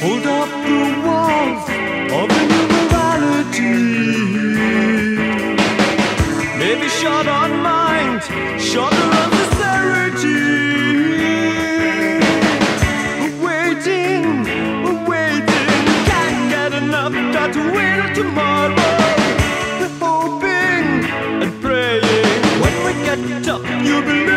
hold up the walls of immorality. Maybe shut on mind, shorter on sincerity. Waiting, waiting, can't get enough, got to wait till tomorrow. Hoping and praying when we get up, you'll be